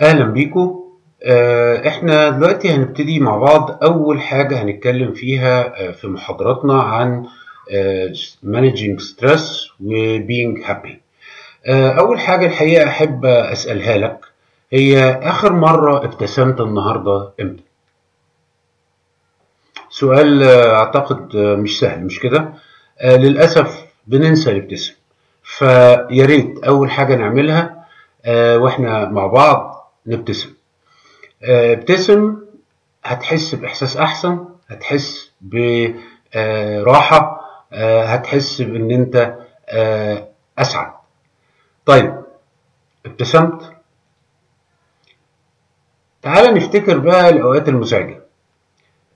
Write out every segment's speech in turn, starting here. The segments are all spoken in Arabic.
أهلا بيكم آه، إحنا دلوقتي هنبتدي مع بعض. أول حاجة هنتكلم فيها آه، في محاضراتنا عن آه، managing stress و being happy. آه، أول حاجة الحقيقة أحب أسألها لك. هي آخر مرة ابتسمت النهارده إمتى؟ سؤال آه، أعتقد مش سهل مش كده؟ للأسف بننسى نبتسم فيا ريت أول حاجة نعملها وإحنا مع بعض نبتسم آه، ابتسم هتحس بإحساس أحسن هتحس براحه هتحس بإن أنت آه، أسعد. طيب ابتسمت. تعال نفتكر بقى الأوقات المزعجة.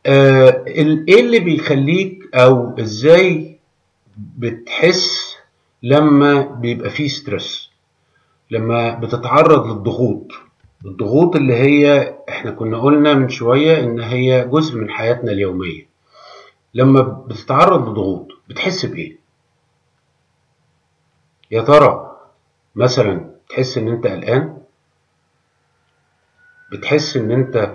آه، ال- إيه اللي بيخليك أو إزاي بتحس لما بيبقى فيه ستريس؟ لما بتتعرض للضغوط؟ الضغوط اللي هي إحنا كنا قلنا من شوية إن هي جزء من حياتنا اليومية. لما بتتعرض لضغوط بتحس بإيه؟ يا ترى مثلا تحس إن أنت قلقان؟ بتحس إن أنت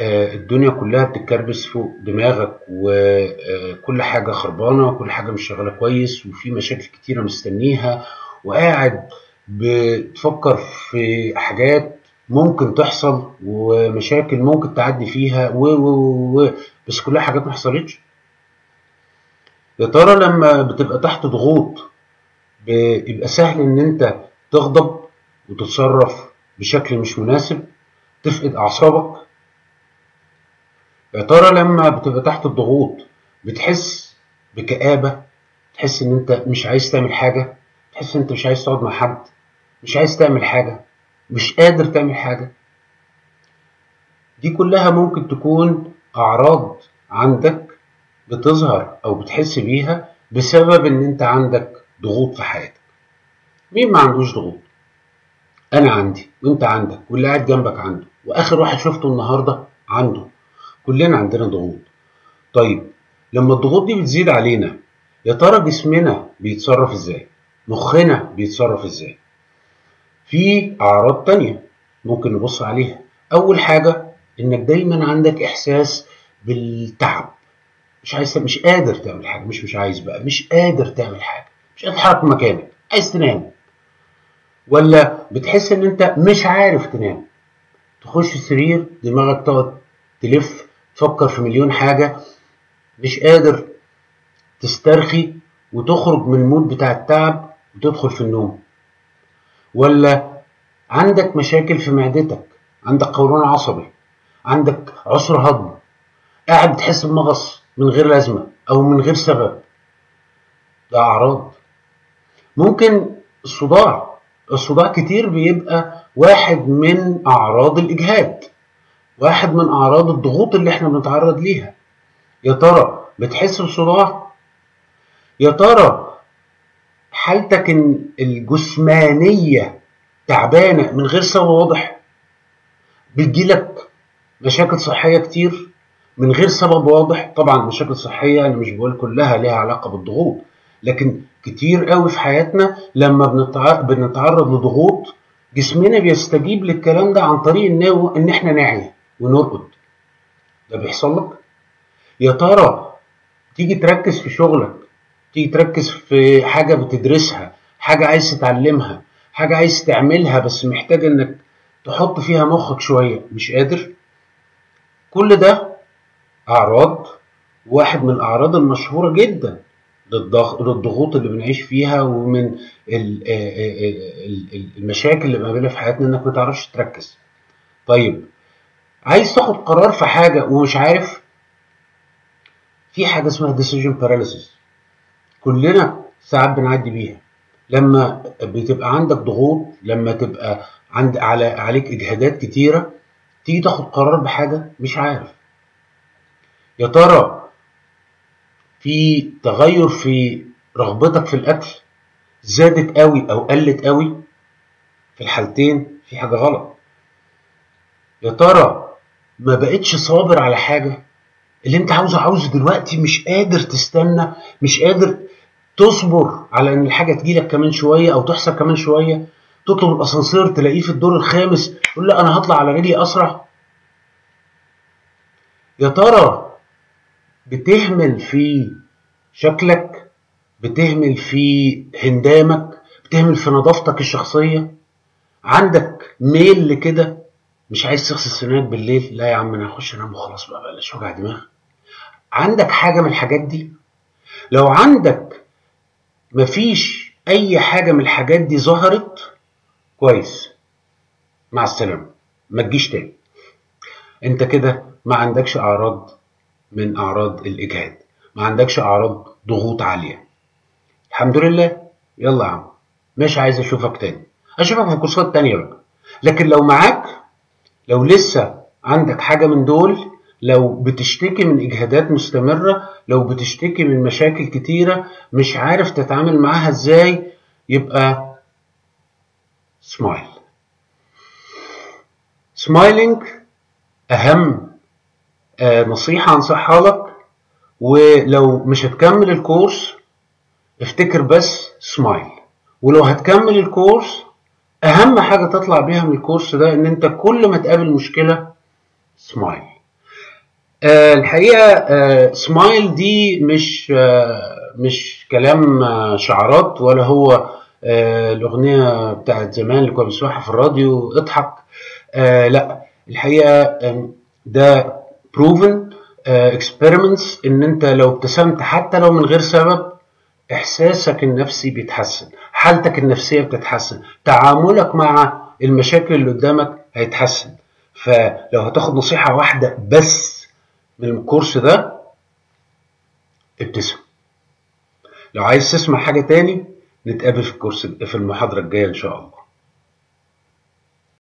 آه، الدنيا كلها بتتكربس فوق دماغك وكل حاجة خربانة وكل حاجة مش شغالة كويس وفي مشاكل كتيرة مستنيها وقاعد بتفكر في حاجات ممكن تحصل ومشاكل ممكن تعدي فيها و و و بس كلها حاجات ما حصلتش. يا ترى لما بتبقى تحت ضغوط بيبقى سهل إن أنت تغضب وتتصرف بشكل مش مناسب تفقد أعصابك؟ يا ترى لما بتبقى تحت الضغوط بتحس بكآبة؟ تحس إن أنت مش عايز تعمل حاجة؟ تحس إن أنت مش عايز تقعد مع حد؟ مش عايز تعمل حاجة؟ مش قادر تعمل حاجة. دي كلها ممكن تكون أعراض عندك بتظهر أو بتحس بيها بسبب إن أنت عندك ضغوط في حياتك. مين ما عندوش ضغوط؟ أنا عندي وأنت عندك واللي قاعد جنبك عنده وآخر واحد شفته النهاردة عنده. كلنا عندنا ضغوط. طيب لما الضغوط دي بتزيد علينا يا ترى جسمنا بيتصرف إزاي؟ مخنا بيتصرف إزاي؟ في أعراض تانية ممكن نبص عليها. أول حاجة إنك دايما عندك إحساس بالتعب. مش عايز مش قادر تعمل حاجة. مش مش عايز بقى. مش قادر تعمل حاجة. مش قادر تتحرك مكانك. عايز تنام. ولا بتحس إن أنت مش عارف تنام. تخش السرير دماغك تقعد تلف تفكر في مليون حاجة. مش قادر تسترخي وتخرج من المود بتاع التعب وتدخل في النوم. ولا عندك مشاكل في معدتك عندك قولون عصبي عندك عسر هضم قاعد بتحس بمغص من غير لازمة أو من غير سبب. ده أعراض. ممكن الصداع الصداع كتير بيبقى واحد من أعراض الإجهاد واحد من أعراض الضغوط اللي إحنا بنتعرض ليها. يا ترى بتحس بصداع؟ يا ترى حالتك ال- الجسمانية تعبانة من غير سبب واضح بتجيلك مشاكل صحية كتير من غير سبب واضح. طبعا مشاكل صحية أنا مش بقول كلها ليها علاقة بالضغوط لكن كتير قوي في حياتنا لما بنتع... بنتعرض لضغوط جسمنا بيستجيب للكلام ده عن طريق إن, إن إحنا نعي ونرقد. ده بيحصل لك؟ يا ترى تيجي تركز في شغلك تيجي تركز في حاجة بتدرسها حاجة عايز تتعلمها حاجة عايز تعملها بس محتاج إنك تحط فيها مخك شوية. مش قادر؟ كل ده أعراض واحد من الأعراض المشهورة جدا للضغ- للضغوط اللي بنعيش فيها ومن ال- ال- المشاكل اللي بنقابلها في حياتنا إنك ما تعرفش تركز. طيب عايز تاخد قرار في حاجة ومش عارف في حاجة اسمها decision paralysis. كلنا ساعات بنعدي بيها. لما بتبقى عندك ضغوط لما تبقى عند على عليك اجهادات كتيرة تيجي تاخد قرار بحاجة مش عارف. يا ترى في تغير في رغبتك في الأكل زادت قوي أو قلت قوي؟ في الحالتين في حاجة غلط. يا ترى ما بقتش صابر على حاجة اللي انت عاوزه؟ عاوزه دلوقتي مش قادر تستنى مش قادر تصبر على إن الحاجة تجيلك كمان شوية أو تحصل كمان شوية تطلب الأسانسير تلاقيه في الدور الخامس يقول لا أنا هطلع على رجلي أسرع. يا ترى بتهمل في شكلك بتهمل في هندامك بتهمل في نظافتك الشخصية؟ عندك ميل لكده؟ مش عايز تغسل سنانك بالليل؟ لا يا عم أنا هخش أنام وخلاص بقى بلاش وجع دماغ. عندك حاجة من الحاجات دي؟ لو عندك مفيش أي حاجة من الحاجات دي ظهرت كويس. مع السلامة. ما تجيش تاني. أنت كده ما عندكش أعراض من أعراض الإجهاد. ما عندكش أعراض ضغوط عالية. الحمد لله. يلا يا عم. مش عايز أشوفك تاني. أشوفك في كورسات تانية بقى. لكن لو معاك لو لسه عندك حاجة من دول لو بتشتكي من إجهادات مستمرة لو بتشتكي من مشاكل كتيرة مش عارف تتعامل معاها إزاي يبقى smile smiling أهم آه نصيحة أنصحها لك ولو مش هتكمل الكورس افتكر بس سمايل ولو هتكمل الكورس أهم حاجة تطلع بيها من الكورس ده إن أنت كل ما تقابل مشكلة سمايل آه الحقيقة آه سمايل دي مش آه مش كلام آه شعارات ولا هو آه الأغنية بتاعت زمان اللي كنا بنسمعها في الراديو اضحك. آه لا الحقيقة آه ده proven experiments إن أنت لو ابتسمت حتى لو من غير سبب إحساسك النفسي بيتحسن حالتك النفسية بتتحسن تعاملك مع المشاكل اللي قدامك هيتحسن. فلو هتاخد نصيحة واحدة بس من الكورس ده ابتسم. لو عايز تسمع حاجة تاني نتقابل في الكورس في المحاضرة الجاية إن شاء الله.